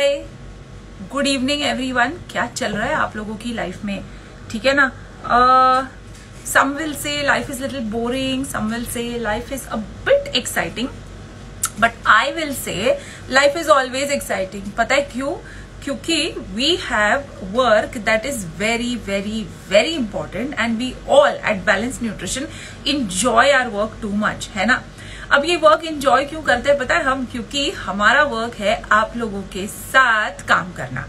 हाय good evening everyone क्या चल रहा है आप लोगों की लाइफ में? ठीक है ना? Some will say life is little boring some will say life is a bit exciting but I will say life is always exciting पता है क्यों? क्योंकि we have work that is very very very important and we all eat balance nutrition enjoy our work too much है ना? अब ये work enjoy क्यों करते हैं पता है हम? क्योंकि हमारा वर्क है आप लोगों के साथ काम करना।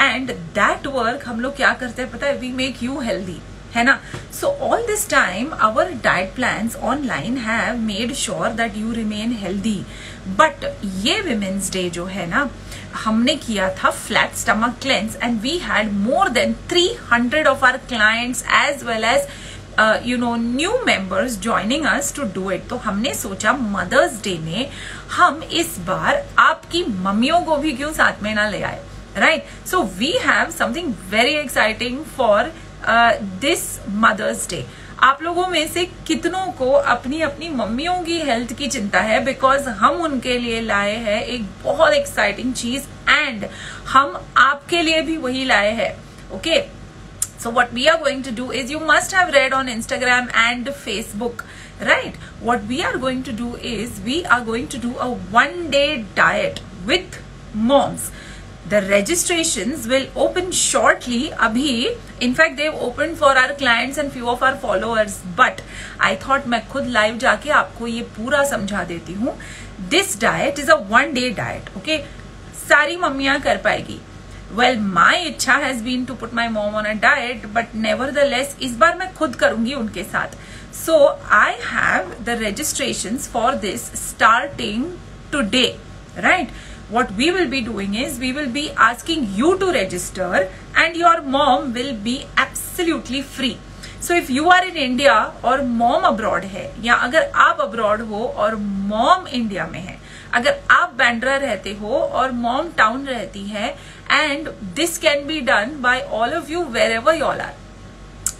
एंड दैट वर्क हम लोग क्या करते हैं पता है? वी मेक यू हेल्दी है ना? So all this time our diet plan online have made sure that you remain healthy but ये विमेन्स डे जो है ना, हमने किया था flat stomach cleanse and we had more than 300 of our clients as well as you know new members joining us to do it तो हमने सोचा मदर्स डे में हम इस बार आपकी मम्मियों को भी क्यों साथ में ना ले आए right so we have something very exciting for this mother's day आप लोगों में से कितनों को अपनी अपनी मम्मियों की हेल्थ की चिंता है? बिकॉज़ हम उनके लिए लाए हैं एक बहुत एक्साइटिंग चीज़ एंड हम आपके लिए भी वही लाए हैं okay So what we are going to do is you must have read on Instagram and Facebook, right? What we are going to do is we are going to do a one day diet with moms. The registrations will open shortly. Abhi, in fact, they've opened for our clients and few of our followers. But I thought मैं खुद live जाके आपको ये पूरा समझा देती हूँ. This diet is a one day diet. Okay, सारी मम्मियाँ कर पाएगी. वेल माई इच्छा has been to put my mom on a diet but nevertheless इस बार मैं खुद करूँगी उनके साथ। So I have the registration for this starting today right what we will be doing is we will be asking you to register and your mom will be absolutely free. So if you are in India और mom abroad है, या अगर आप abroad हो और mom India में है, अगर आप बैंड्रा रहते हो और मॉम टाउन रहती है and this can be done by all of you wherever you all are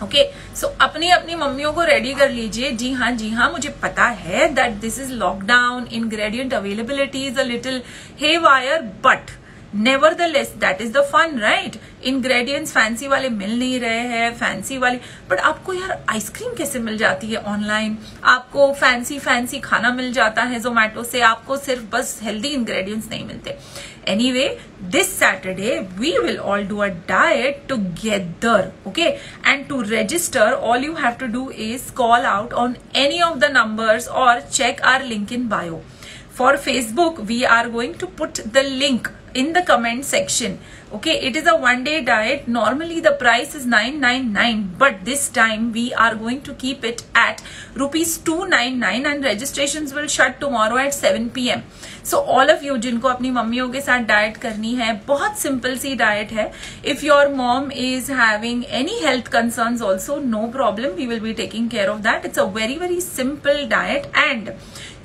okay so अपनी अपनी मम्मियों को रेडी कर लीजिए। जी हाँ जी हाँ मुझे पता है that this is lockdown ingredient availability is a little haywire but nevertheless that is the fun right ingredients fancy वाले मिल नहीं रहे हैं फैंसी वाले बट आपको यार आइसक्रीम कैसे मिल जाती है ऑनलाइन आपको फैंसी फैंसी खाना मिल जाता है जोमैटो से, आपको सिर्फ़ बस हेल्दी इनग्रेडियंट्स नहीं मिलते। Anyway this Saturday we will all do a diet together okay and to register all you have to do is call out on any of the number और check our link in bio for Facebook we are going to put the link in the comment section. Okay it is a one day diet. Normally the price is 999 but this time we are going to keep it at rupees 299 and registrations will shut tomorrow at 7 pm so all of you जिनको अपनी मम्मियों के साथ diet करनी है, बहुत simple सी diet है। If your mom is having any health concern also no problem we will be taking care of that it's a very very simple diet and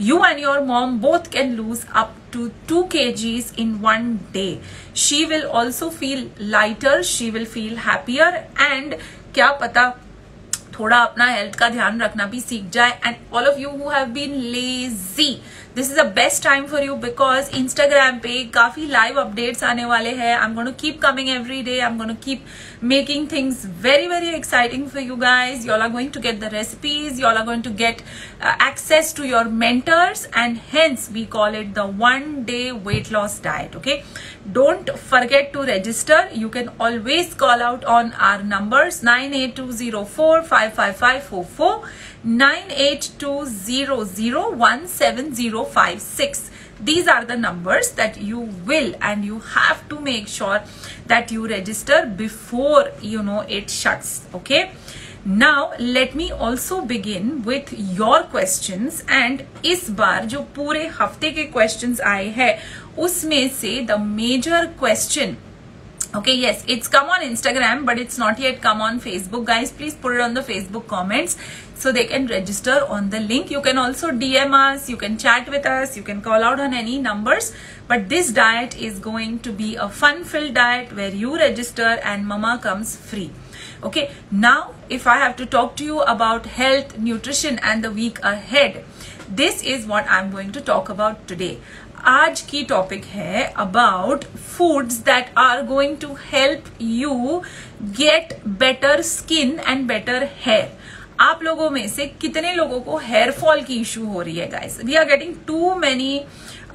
you and your mom both can lose up to 2 kgs in one day. She will also feel lighter, she will feel happier and क्या पता, थोड़ा अपना health का ध्यान रखना भी सीख जाए। And all of you who have been lazy this is the best time for you because Instagram पे काफी लाइव अपडेट्स आने वाले हैं I am going to keep coming every day I am going to keep making things very very exciting for you guys you all are going to get the recipes you all are going to get uh, access to your mentors and hence we call it the one day weight loss diet okay don't forget to register you can always call out on our numbers 98204 55544 98200170056 these are the numbers that you will and you have to make sure that you register before you know it shuts okay now let me also begin with your questions and इस बार जो पूरे हफ़्ते के questions आए हैं उसमें से the major question okay yes it's come on instagram but it's not yet come on facebook. Guys please put it on the facebook comments so they can register on the link. You can also dm us you can chat with us you can call out on any numbers. But this diet is going to be a fun filled diet where you register and mama comes free. Okay now if i have to talk to you about health nutrition and the week ahead this is what i'm going to talk about today आज की topic है about foods that are going to help you get better skin and better hair आप लोगों में से कितने लोगों को हेयर फॉल की इश्यू हो रही है guys we are getting too many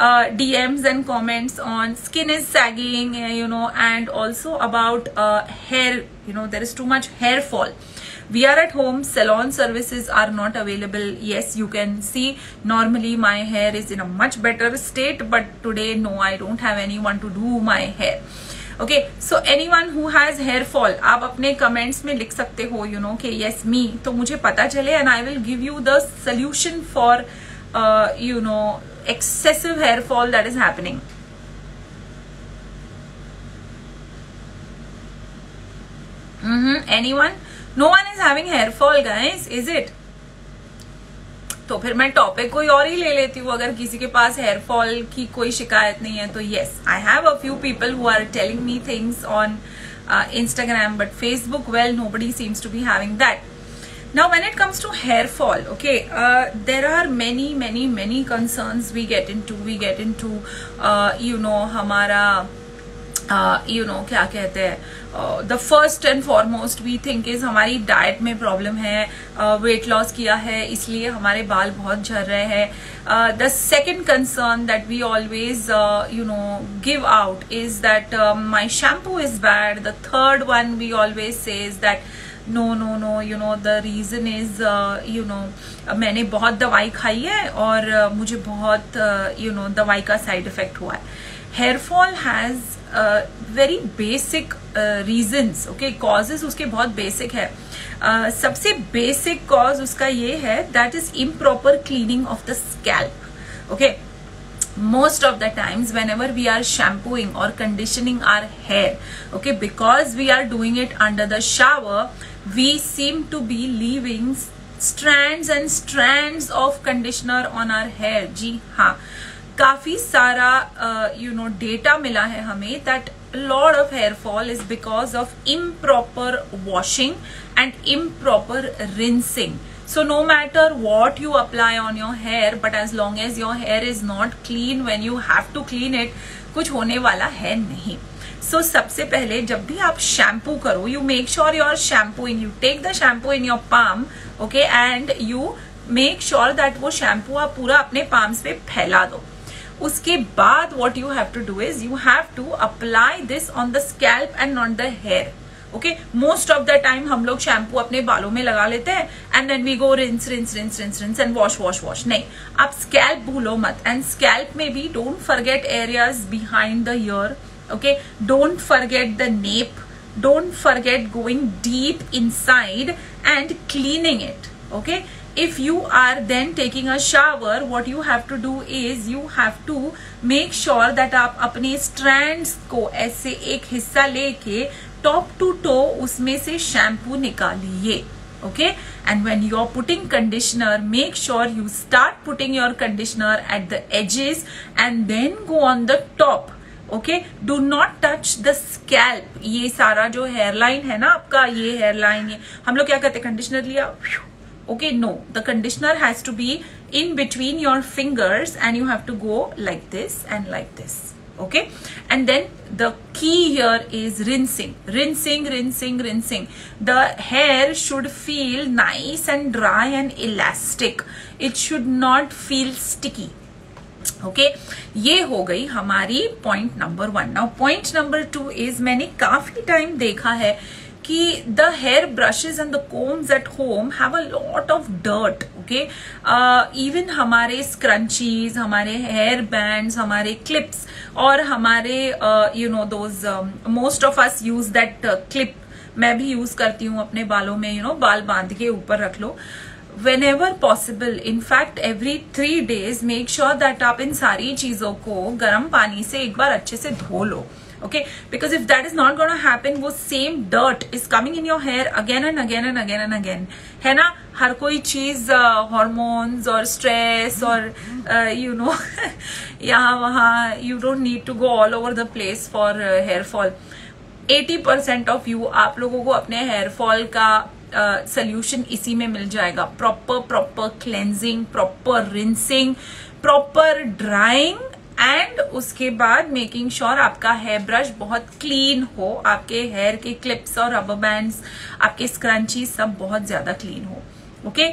DMs and comments on skin is sagging you know and also about hair you know there is too much hair fall we are at home salon services are not available yes you can see normally my hair is in a much better state but today no i don't have anyone to do my hair okay so anyone who has hair fall आप अपने comments में लिख सकते हो you know कि yes मी तो मुझे पता चले and I will give you the solution for you know excessive hair fall that is happening anyone No one is having hair fall guys is it तो फिर मैं टॉपिक कोई और ही ले लेती हूँ अगर किसी के पास हेयर फॉल की कोई शिकायत नहीं है तो yes I have a few people who are telling me things on Instagram but Facebook well nobody seems to be having that now when it comes to hair fall okay uh, there are many many many concerns we get into. We get into uh, you know hamara you uh, know क्या कहते हैं the first and foremost we think is हमारी diet में problem है weight uh, loss किया है इसलिए हमारे बाल बहुत झर रहे हैं। The second concern that we always you know give out is that my shampoo is bad the third one we always say is that no no no you know the reason is you know मैंने बहुत दवाई खाई है और uh, मुझे बहुत you uh, know you know, दवाई का साइड इफ़ेक्ट हुआ है। Hair fall has very basic reasons okay causes उसके बहुत बेसिक है uh, सबसे बेसिक कॉज उसका ये है that is improper cleaning of the scalp okay most of the times whenever we are shampooing or conditioning our hair okay because we are doing it under the shower we seem to be leaving strands and strands of conditioner on our hair ji ha काफ़ी सारा you know data मिला है हमें that lot of hair fall is because of improper washing and improper rinsing so no matter what you apply on your hair but as long as your hair is not clean when you have to clean it कुछ होने वाला है नहीं. सो so, सबसे पहले जब भी आप शैम्पू करो you make sure your shampoo in you take the shampoo in your palm okay and you make sure that वो शैम्पू आप पूरा अपने पाम्स पे फैला दो. उसके बाद what you have to do is you have to apply this on the scalp and not the hair okay most of the time हम लोग शैम्पू अपने बालों में लगा लेते हैं and then we go rinse rinse rinse rinse rinse and wash wash wash नहीं. आप स्कैल्प भूलो मत एंड स्कैल्प में भी don't forget areas behind the ear okay don't forget the nape don't don't forget going deep inside and cleaning it. Okay? If you are then taking a shower what you have to do is you have to make sure that आप अपने strands को ऐसे एक हिस्सा लेके top to toe उसमें से shampoo निकालिए okay and when you are putting conditioner make sure you start putting your conditioner at the edges and then go on the top okay do not touch the scalp ये सारा जो hairline है ना आपका ये hairline ये हम लोग क्या करते हैं कंडीशनर लिया okay no the conditioner has to be in between your fingers and you have to go like this and like this okay and then the key here is rinsing rinsing rinsing rinsing the hair should feel nice and dry and elastic it should not feel sticky okay okay? ये हो गई हमारी point number one now point number two is मैंने काफ़ी time देखा है कि the hair brushes and the combs at home have a lot of dirt okay even हमारे स्क्रंचीज हमारे हेयर बैंड्स हमारे क्लिप्स और हमारे you know those most of us use that clip मैं भी यूज़ करती हूँ अपने बालों में यू you नो know, बाल बाँध के ऊपर रख लो। Whenever possible in fact every three days make sure that आप इन सारी चीज़ों को गर्म पानी से एक बार अच्छे से धो लो। Okay? Because if that is not going happen वो same dirt is coming in your hair again and again and again and again. है ना? हर कोई चीज़ हॉर्मोन्स और स्ट्रेस और यू नो यहाँ वहाँ you don't need to go all over the place for hair fall 80% percent of you आप लोगों को अपने हेयर फॉल का सोल्यूशन uh, इसी में मिल जाएगा. Proper proper cleansing proper rinsing proper drying and उसके बाद मेकिंग श्योर sure आपका हेयर ब्रश बहुत क्लीन हो, आपके हेयर के क्लिप्स और रबर बैंड्स आपके स्क्रंची सब बहुत ज़्यादा क्लीन हो okay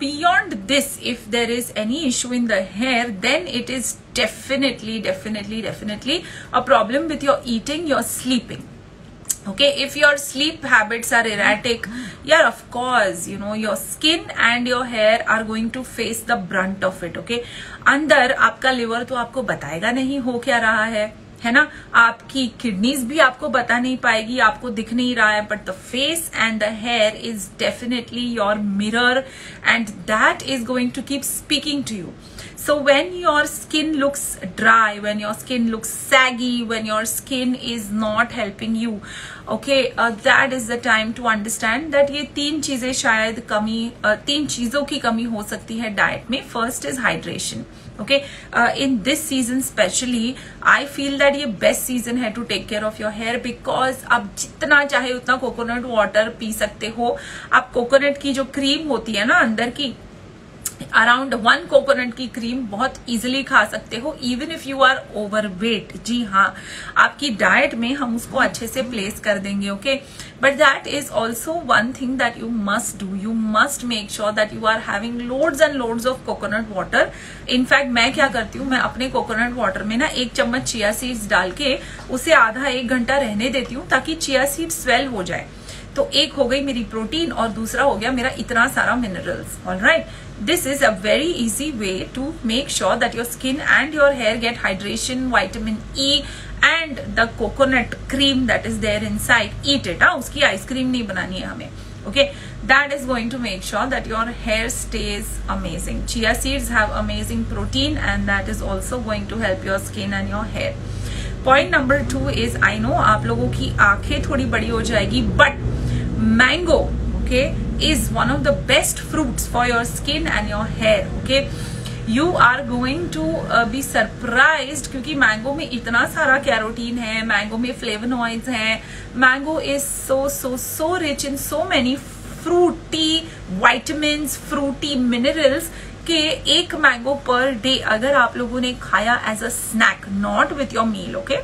beyond this if there is any issue in the hair then it is definitely definitely definitely a problem with your eating your sleeping okay if your sleep habits are erratic yeah of course you know your skin and your hair are going to face the brunt of it okay अंदर आपका liver तो आपको बताएगा नहीं हो क्या रहा है है ना? आपकी किडनीज भी आपको बता नहीं पाएगी आपको दिख नहीं रहा है but the face and the hair is definitely your mirror and that is going to keep speaking to you when your skin looks dry, when your skin looks saggy, when your skin is not helping you, okay, uh, that is the time to understand that ये तीन चीज़ें शायद कमी uh, तीन चीज़ों की कमी हो सकती है डाइट में. First is hydration okay in this season specially I feel that ये बेस्ट सीज़न है to take care of your hair because आप जितना चाहे उतना कोकोनट वाटर पी सकते हो। आप कोकोनट की जो क्रीम होती है ना अंदर की अराउंड वन कोकोनट की क्रीम बहुत इजिली खा सकते हो even if you are overweight जी हाँ आपकी डाइट में हम उसको अच्छे से प्लेस कर देंगे okay but that is also one thing that you must do you must make sure that you are having loads and loads of coconut water in fact मैं क्या करती हूँ, मैं अपने कोकोनट वाटर में ना एक चम्मच चिया सीड्स डाल के उसे आधा एक घंटा रहने देती हूँ ताकि चिया सीड स्वेल हो जाए। तो एक हो गई मेरी प्रोटीन और दूसरा हो गया मेरा इतना सारा minerals all right this is a very easy way to make sure that your skin and your hair get hydration vitamin e and the coconut cream that is there inside eat it हाँ उसकी ice cream नहीं बनानी है हमें okay that is going to make sure that your hair stays amazing chia seeds have amazing protein and that is also going to help your skin and your hair point number two is i know आप लोगों की आंखें थोड़ी बड़ी हो जाएगी but mango okay is one of the best fruits for your skin and your hair okay? Are going to uh, be surprised क्योंकि mango में इतना सारा कैरोटीन है मैंगो में फ्लेवनॉइड्स हैं mango is so so so rich in so many fruity vitamin fruity minerals के एक mango per day अगर आप लोगों ने खाया as a snack not with your meal okay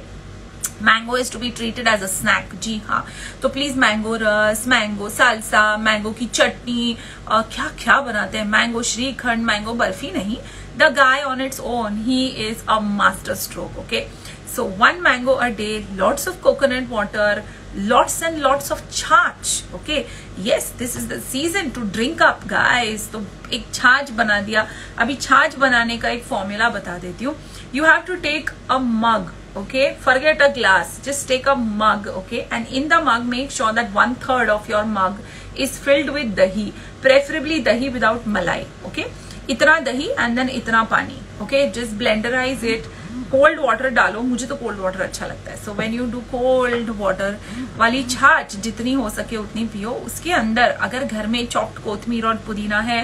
mango is to be treated as a snack जी हाँ। तो please mango रस मैंगो सालसा मैंगो की चटनी क्या क्या बनाते हैं? मैंगो श्रीखंड मैंगो बर्फ़ी नहीं। The guy on its own he is a master stroke okay so one mango a day lots of coconut water, lots and lots of छाछ okay? Yes, this is the season to drink up, guys. तो एक छाछ बना दिया। अभी छाछ बनाने का एक फॉर्मूला बता देती हूँ। You have to take a mug okay forget a glass just take a mug okay and in the mug make sure that one third of your mug is filled with dahi preferably dahi without malai okay itna dahi and then itna pani okay just blenderize it cold water डालो मुझे तो cold water अच्छा लगता है so when you do cold water वाली छाछ जितनी हो सके उतनी पियो उसके अंदर अगर घर में चॉप्ड कोथमीर और पुदीना है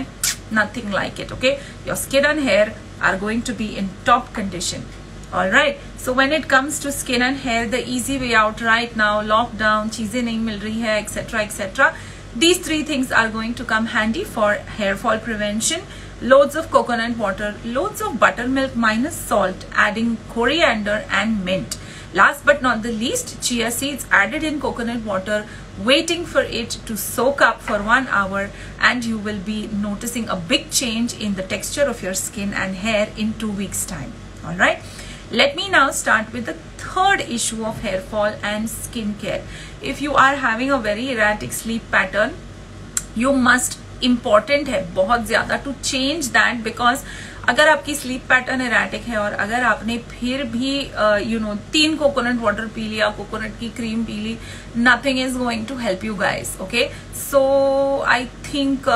nothing like it okay your skin and hair are going to be in top condition all right. So when it comes to skin and hair the easy way out right now lockdown cheeze nahi mil rahi hai etc etc these three things are going to come handy for hair fall prevention. Loads of coconut water loads of buttermilk minus salt adding coriander and mint. Last but not the least chia seeds added in coconut water waiting for it to soak up for one hour and you will be noticing a big change in the texture of your skin and hair in two weeks time. All right let me now start with the third issue of hair fall and skincare. If you are having a very erratic sleep pattern, you must important है बहुत ज्यादा to change that because अगर आपकी sleep pattern erratic है और अगर आपने फिर भी यू नो तीन कोकोनट वाटर पी लिया कोकोनट की क्रीम पी ली nothing is going to help you guys okay so I think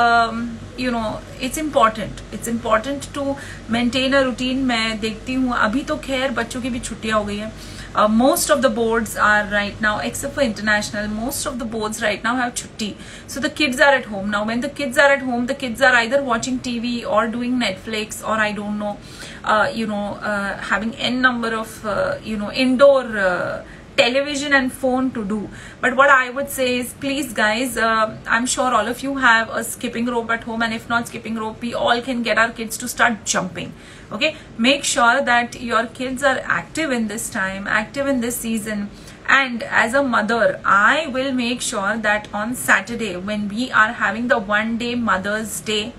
you know it's important it's important to maintain a routine मैं देखती हूँ। अभी तो खैर बच्चों की भी छुट्टियाँ हो गई हैं। Uh, most of the boards are right now except for international most of the boards right now have chutti. So the kids are at home. Now when the kids are at home the kids are either watching tv or doing netflix or i don't know uh, you know uh, having n number of uh, you know indoor uh, television and phone to do. But what i would say is please guys uh, i'm sure all of you have a skipping rope at home and if not skipping rope we all can get our kids to start jumping okay? Make sure that your kids are active in this time active in this season. And as a mother i will make sure that on saturday when we are having the one day mother's day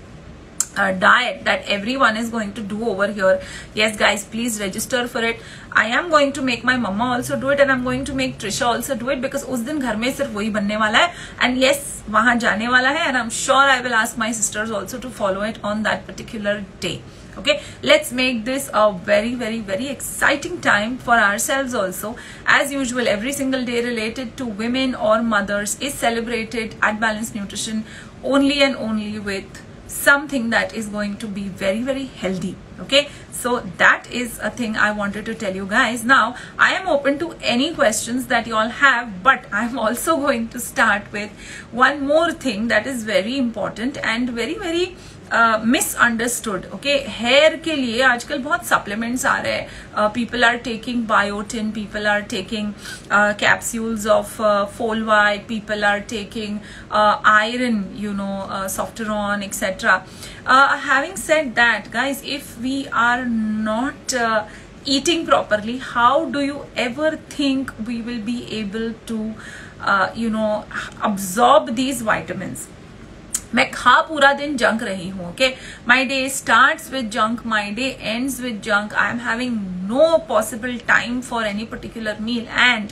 uh, diet that everyone is going to do over here. Yes guys please register for it. I am going to make my mama also do it and i'm going to make trisha also do it because us din ghar mein sirf wahi banne wala hai. And yes wahan jane wala hai and i'm sure i will ask my sisters also to follow it on that particular day okay let's make this a very very very exciting time for ourselves also. As usual every single day related to women or mothers is celebrated at balanced nutrition only and only with something that is going to be very very healthy. Okay so that is a thing i wanted to tell you guys now i am open to any questions that you all have but i'm also going to start with one more thing that is very important and very very misunderstood okay hair के लिए आजकल बहुत supplements आ रहे हैं people are taking biotin people are taking capsules of folate people are taking iron you know Softron etcetera having said that guys if we are not uh, eating properly how do you ever think we will be able to uh, you know absorb these vitamins? मैं खा पूरा दिन junk रही हूँ okay my day start with junk my day end with junk I am having no possible time for any particular meal and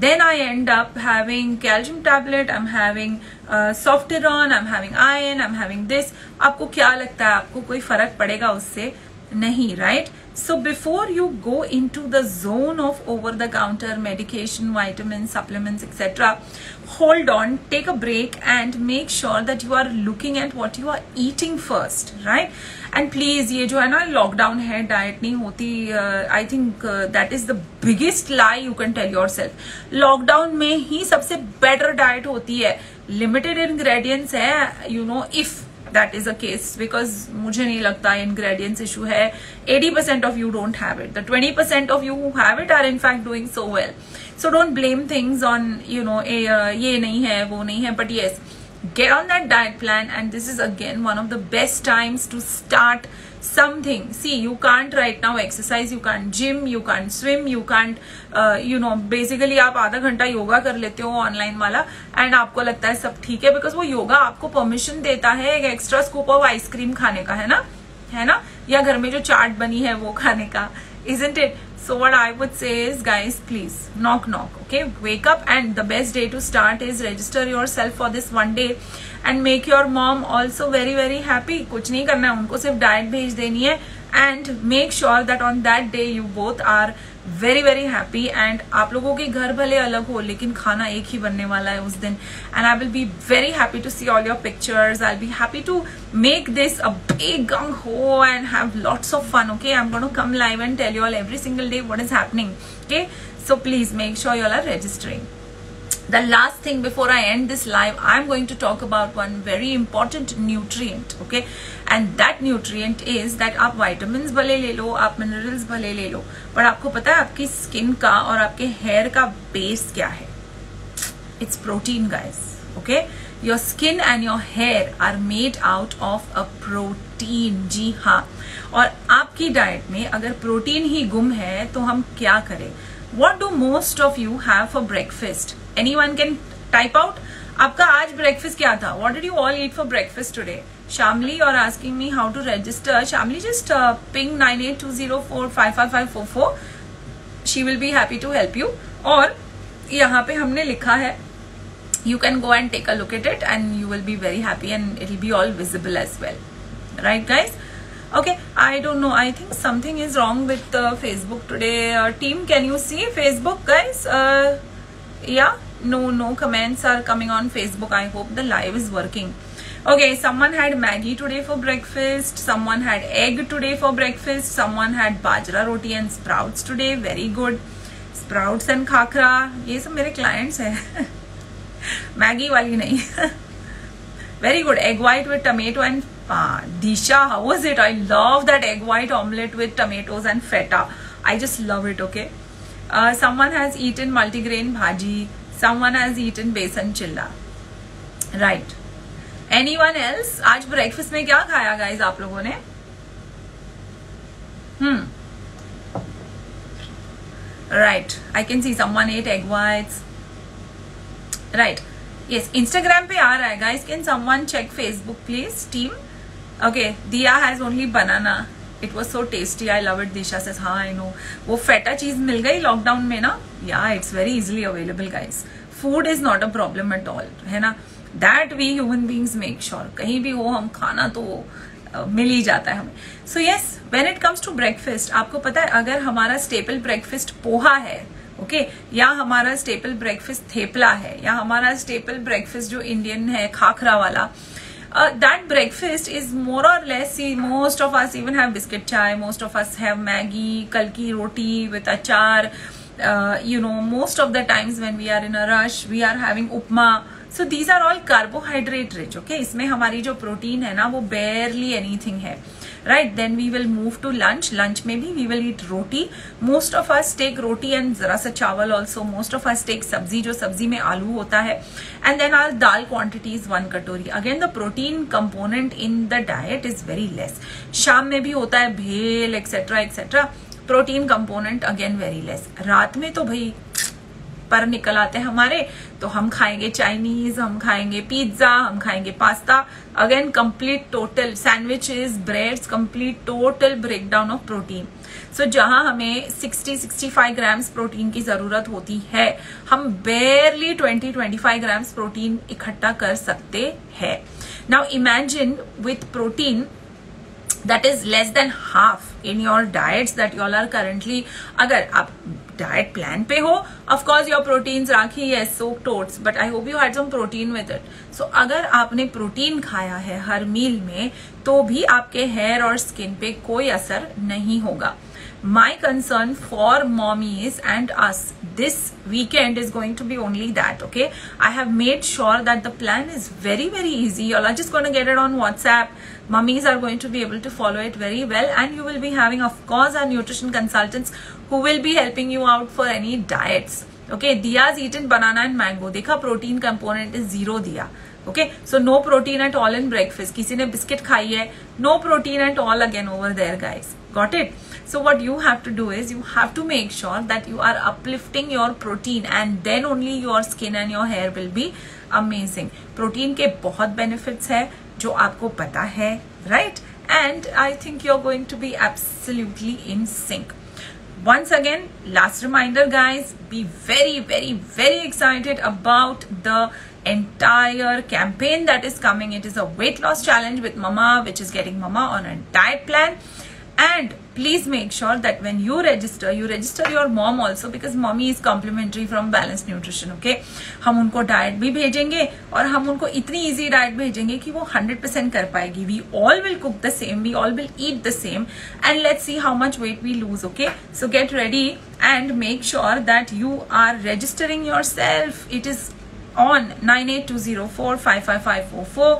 then I end up having calcium tablet I am having Softeron I am having iron I am having this आपको क्या लगता है? आपको कोई फ़र्क पड़ेगा उससे? नहीं right so before you go into the zone of over the counter medication vitamin supplements etcetera hold on take a break and make sure that you are looking and what you are eating first right and please ये जो है ना lockdown है diet नहीं होती I think that is the biggest lie you can tell yourself lockdown में ही सबसे बेटर डायट होती है लिमिटेड इनग्रेडियंट्स है you know if that is a case because मुझे नहीं लगता इनग्रेडियंट इशू है। Eighty percent of you don't have it the twenty percent of you have it are in fact doing so well so don't blame things on you know ये नहीं है, वो नहीं है but yes get on that diet plan and this is again one of the best times to start something. See you can't right now exercise you can't gym you can't swim you can't uh, you know basically आप आधा घंटा yoga कर लेते हो online वाला and आपको लगता है सब ठीक है बिकॉज़ वो योगा आपको परमिशन देता है एक एक्स्ट्रा स्कूप ऑफ़ आइसक्रीम खाने का है ना? है ना? या घर में जो चाट बनी है वो खाने का isn't it So what I would say is guys, please knock knock. Okay, wake up and the best day to start is register yourself for this one day and make your mom also very very happy. कुछ नहीं करना है उनको सिर्फ diet भेज देनी है and make sure that on that day you both are very very happy and आप लोगों के घर भले अलग हो, लेकिन खाना एक ही बनने वाला है उस दिन. And I will be very happy to see all your pictures I be happy to make this a ho and have lots of fun okay I am gonna come live and tell you every single day what is happening okay so please make sure you'll are registering the last thing before I end this live I am going to talk about one very important nutrient okay? And that nutrient is that आप vitamins भले ले लो, आप minerals भले ले लो पर आपको पता है आपकी स्किन का और आपके हेयर का बेस क्या है? It's protein guys okay your skin and your hair are made out of a protein जी हाँ। और आपकी डाइट में अगर प्रोटीन ही गुम है तो हम क्या करें? What do most of you have for breakfast anyone can type out आपका आज ब्रेकफेस्ट क्या था? What did you all eat for breakfast today Shamli और asking me how to register Shamli just ping nine eight two zero four five five five four four she will be happy to help you और यहाँ पे हमने लिखा है you can go and take a look at it and you will be very happy and it will be all visible as well right guys okay i don't know i think something is wrong with uh, facebook today uh, team can you see facebook guys uh, yeah no no comments are coming on facebook i hope the live is working okay someone had maggi today for breakfast someone had egg today for breakfast someone had bajra roti and sprouts today very good. Sprouts and khakra These are my clients hai. Maggi wali nahi. Very good egg white with tomato and uh, disha how was it? I love that egg white omelet with tomatoes and feta. I just love it okay? Uh, someone has eaten multigrain bhaji someone has eaten besan chilla. Right. Anyone else आज breakfast में क्या खाया guys आप लोगों ने? हम्म right I can see someone ate egg whites right yes Instagram पे आ रहा है guys can someone check Facebook please team okay Diya has only banana it was so tasty I love it Disha से हाँ I know वो फेटा चीज़ मिल गई lockdown में ना? या it's very easily available guys food is not a problem at all है ना? That we human beings make sure कहीं भी हो, हम खाना तो मिल ही जाता है हमें। So yes when it comes to breakfast आपको पता है, अगर हमारा स्टेपल ब्रेकफेस्ट पोहा है ओके okay? या हमारा स्टेपल ब्रेकफेस्ट थेपला है, या हमारा स्टेपल ब्रेकफेस्ट जो इंडियन है, खाखरा वाला uh, that breakfast is more or less see most of us even have biscuit chai most of us have maggie kalki roti with achar uh, you know most of the times when we are in a rush we are having upma so these are all carbohydrate rich okay इसमें हमारी जो protein है ना वो barely anything है right then we will move to lunch lunch में भी we will eat roti most of us take roti and जरा सा चावल also most of us take sabzi जो सब्ज़ी में आलू होता है and then our dal quantity is one katori again the protein component in the diet is very less शाम में भी होता है bhel etcetera etcetera protein component again very less रात में तो भाई पर निकल आते हैं हमारे तो हम खाएँगे चाइनीज़ हम खाएँगे पिज्जा हम खाएँगे pasta again complete total sandwiches breads complete total breakdown of protein so जहाँ हमें 60 65 ग्राम्स प्रोटीन की ज़रूरत होती है, हम बेयरली 20 25 ग्राम्स प्रोटीन इकट्ठा कर सकते हैं. Now imagine with protein that is less then half. In your diets that you all are currently अगर आप डाइट प्लान पे हो ऑफकोर्स योर प्रोटीन्स राखी है so totes but I hope you had some protein with it so अगर आपने protein खाया है हर मील में तो भी आपके हेयर और स्किन पे कोई असर नहीं होगा my concern for mommies and us this weekend is going to be only that okay i have made sure that the plan is very very easy you all are just going to get it on whatsapp mummies are going to be able to follow it very well. And you will be having of course our nutrition consultants who will be helping you out for any diets. Okay diya's eaten banana and mango. Dekha protein component is zero Dia. okay so no protein at all in breakfast. Kisi ne biscuit khai hai no protein at all again over there guys. Got it? So what you have to do is you have to make sure that you are uplifting your protein and then only your skin and your hair will be amazing. Protein ke bahut benefits hai. जो आपको पता है right and I think you're going to be absolutely in sync once again last reminder guys be very very very excited about the entire campaign that is coming it is a weight loss challenge with mama which is getting mama on a diet plan and please make sure that when you register you register your mom also because mommy is complimentary from balanced nutrition okay हम उनको diet भी भेजेंगे और हम उनको इतनी easy diet भेजेंगे कि वो 100% कर पाएगी we all will cook the same we all will eat the same and let's see how much weight we lose okay so get ready and make sure that you are registering yourself it is on 9820455544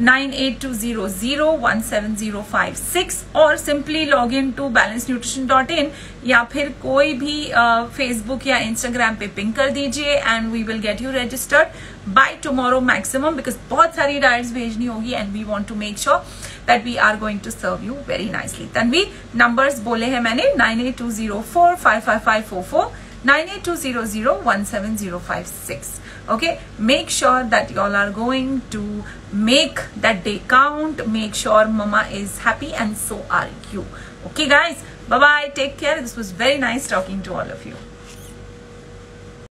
9820017056 और simply log in to Balance Nutrition dot in या फिर कोई भी Facebook uh, या Instagram पे pink कर दीजिए and we will get you registered by tomorrow maximum because बहुत सारी डायट्स भेजनी होगी and we want to make sure that we are going to serve you very nicely Tanvi numbers बोले हैं मैंने nine eight two zero four five five five four four nine eight two zero zero one seven zero five six. Okay? Make sure that y'all are going to make that day count. Make sure mama is happy and so are you. Okay guys? Bye bye take care. This was very nice talking to all of you